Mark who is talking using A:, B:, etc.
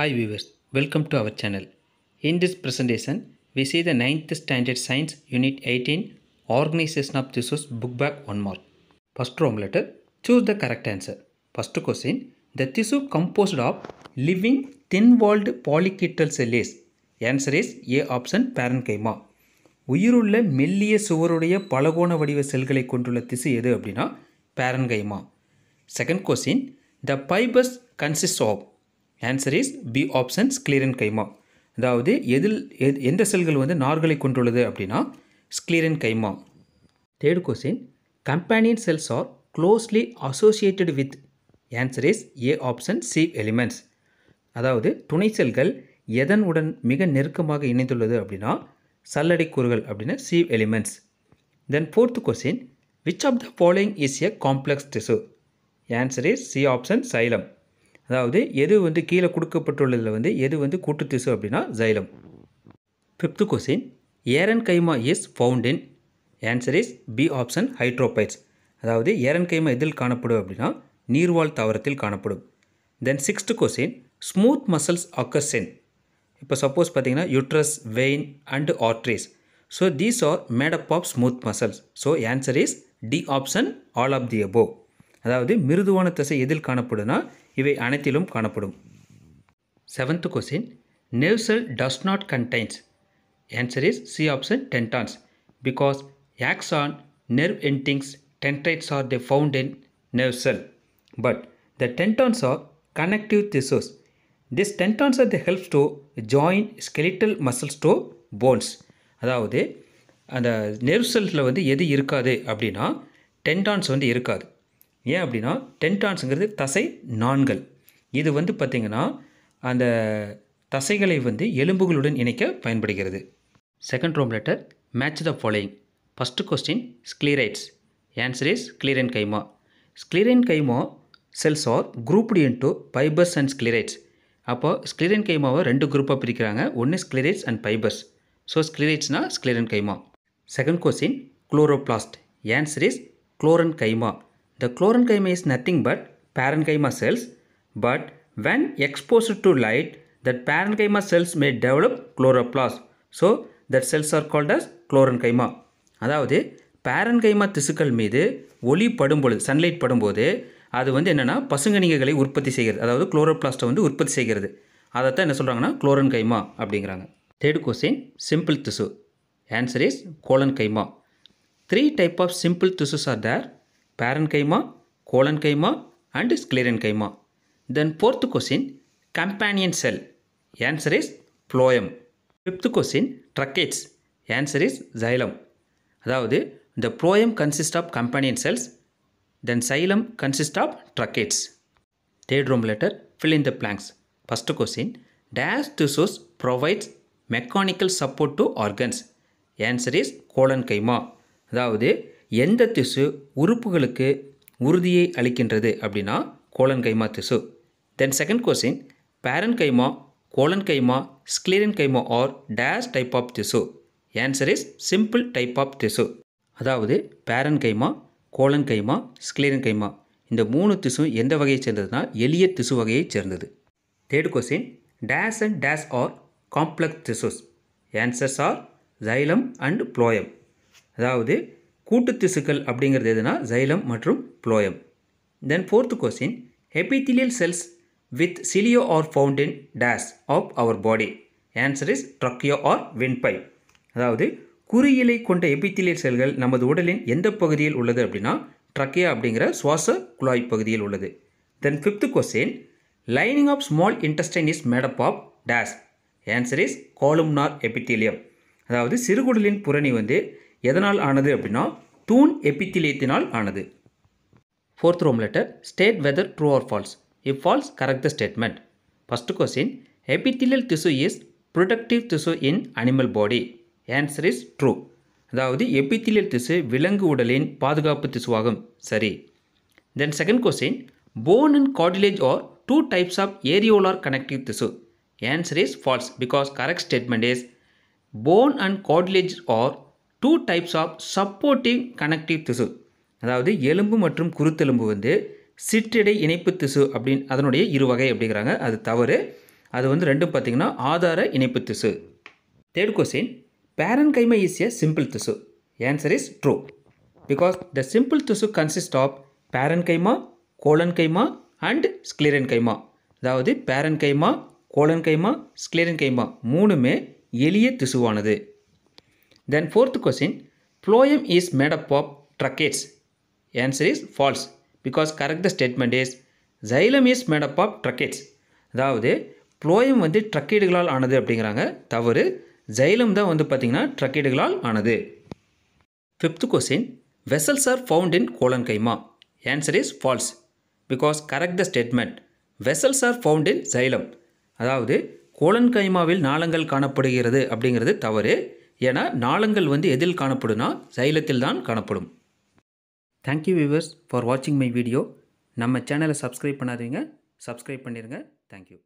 A: Hi viewers, welcome to our channel. In this presentation, we see the 9th standard science unit 18 organization of tissues book back 1 mark. First wrong letter, choose the correct answer. First question, the tissue composed of living thin-walled polyketal cell is. Answer is A option parenchyma. உயிருள்ள மெல்லிய சுவருடைய பலகோண வடிவ செல்களை கொண்டுள்ள திசு எது அப்படின்னா parenchyma second question the fibres consist of answer is B options sclerenchyma அதாவது எதில் எது- எந்த செல்கள் வந்து நார்களை கொண்டுள்ளது அப்படின்னா sclerenchyma third question companion cells are closely associated with answer is A option sieve elements அதாவது துணை செல்கள் எதன் உடன் மிக நெருக்கமாக இணைந்துள்ளது அப்படின்னா சல்லடை கூறுகள் அப்படின்னா sieve elements then fourth question which of the following is a complex tissue answer is C option xylem அதாவது எது வந்து கீழே கொடுக்கப்பட்டுள்ளதில் வந்து எது வந்து கூட்டு திசு அப்படின்னா xylem fifth question aerenchyma is found in answer is B option hydrophytes அதாவது ஏரன் கைமா எதில் காணப்படும் அப்படின்னா நீர்வாழ் தாவரத்தில் காணப்படும். Then sixth question smooth muscles occurs in இப்போ சப்போஸ் பார்த்தீங்கன்னா uterus vein and arteries so these are made up of smooth muscles so answer is D option all of the above அதாவது மிருதுவான தசை எதில் காணப்படும்னா இவை அனைத்திலும் காணப்படும் seventh question nerve cell does not contains answer is c option tentons because axon nerve endings dendrites are they found in nerve cell but the tentons are connective tissues this tentons are the helps to join skeletal muscles to bones அதாவது அந்த nerve செல்ஸில் வந்து எது இருக்காது அப்படின்னா tendons வந்து இருக்காது ஏன் அப்படின்னா டென்டான்ஸுங்கிறது தசை நான்கள். இது வந்து பார்த்திங்கன்னா அந்த தசைகளை வந்து எலும்புகளுடன் இணைக்க பயன்படுகிறது. Second roman letter match the following first question sclereids answer is sclerenchyma sclerenchyma cells are grouped into fibres and sclereids அப்போ ஸ்க்ளீரன் கைமாவை ரெண்டு குரூப்பாக பிரிக்கிறாங்க. ஒன்று sclereids and fibres so ஸ்க்ளிரைட்ஸ்னால் sclerenchyma second question chloroplast answer is chlorenchyma the chlorenchyma is nothing but parenchyma cells. But when exposed to light that parenchyma cells may develop chloroplast so that cells are called as chlorenchyma அதாவது parenchyma திசுக்கள் மீது ஒளி படும்பொழுது sunlight படும்போது அது வந்து என்னென்னா பசுங்கணிகைகளை உற்பத்தி செய்கிறது. அதாவது குளோரோபிளாஸ்ட்டை வந்து உற்பத்தி செய்கிறது. அதைத்தான் என்ன சொல்கிறாங்கன்னா குளோரன் கைமா அப்படிங்கிறாங்க. தேர்ட் கொஸ்டின் சிம்பிள் திசு answer is collenchyma three type of simple திசுஸ் are there parenchyma collenchyma and sclerenchyma then fourth question companion cell answer is phloem fifth question tracheids answer is xylem அதாவது the phloem consists of companion cells then xylem consists of tracheids Third room letter, fill in the blanks. First question, dash tissues provides mechanical support to organs. Answer is colon-கைமா அதாவது எந்த திசு உறுப்புகளுக்கு உறுதியை அளிக்கின்றது அப்படின்னா collenchyma திசு. Then second question parenchyma collenchyma sclerenchyma are dash type of திசு. Answer is simple type of திசு. அதாவது parenchyma collenchyma sclerenchyma இந்த மூணு திசு எந்த வகையை சேர்ந்ததுன்னா எளிய திசு வகையைச் சேர்ந்தது. Third question dash and dash are complex திசுஸ். Answers are xylem and phloem அதாவது கூட்டு திசுக்கள் அப்படிங்கிறது எதுனா ஜைலம் மற்றும் phloem then fourth question epithelial cells with cilia are found in dash of our body. Answer is trachea or windpipe. அதாவது குறியிலை கொண்ட எபித்திலியல் செல்கள் நமது உடலின் எந்த பகுதியில் உள்ளது அப்படின்னா ட்ரக்கியா அப்படிங்கிற சுவாச குழாய் பகுதியில் உள்ளது. Then fifth question lining of small intestine is made up of dash answer is columnar epithelium அதாவது சிறுகுடலின் புரணி வந்து எதனால் ஆனது அப்படின்னா தூண் எபித்திலியத்தினால் ஆனது. Fourth roman letter state whether true or false if false correct the statement first question epithelial திசு இஸ் ப்ரொடக்டிவ் திசு in animal body answer is true அதாவது எபித்திலியல் திசு விலங்கு உடலின் பாதுகாப்பு திசுவாகும். சரி. Then second question bone and cartilage are two types of areolar connective திசு answer is false because correct statement is bone and cartilage are two types of supportive connective திசு அதாவது எலும்பு மற்றும் குருத்தெலும்பு வந்து சிற்றடை இணைப்பு திசு அப்படின்னு அதனுடைய இரு வகை அப்படிங்கிறாங்க. அது தவறு. அது வந்து ரெண்டும் பார்த்திங்கன்னா ஆதார இணைப்பு திசு. Third question parenchyma is a simple திசு answer is true because the simple திசு consist of parenchyma collenchyma and ஸ்க்ளிரன்கைமா அதாவது பேரன் கைமா கோலன்கைமா ஸ்க்ளிரன்கைமா மூணுமே எளிய திசுவானது. Then fourth made up is made up Answer is false is false because correct statement is xylem is made up of tracheids அதாவது phloem வந்து ட்ரக்கீடுகளால் ஆனது அப்படிங்கிறாங்க. தவறு ஜைலம் தான் வந்து பார்த்திங்கன்னா ட்ரக்கீடுகளால் ஆனது. Fifth question vessels are found in collenchyma answer is false because correct the statement vessels are found in xylem அதாவது கோலன்கைமாவில் நாளங்கள் காணப்படுகிறது அப்படிங்கிறது தவறு. ஏன்னா நாளங்கள் வந்து எதில் காணப்படும்னா சைலத்தில் தான் காணப்படும். தேங்க்யூ வியூவர்ஸ் ஃபார் வாட்சிங் மை வீடியோ நம்ம சேனலை சப்ஸ்கிரைப் பண்ணாதீங்க. சப்ஸ்கிரைப் பண்ணிடுங்க தேங்க்யூ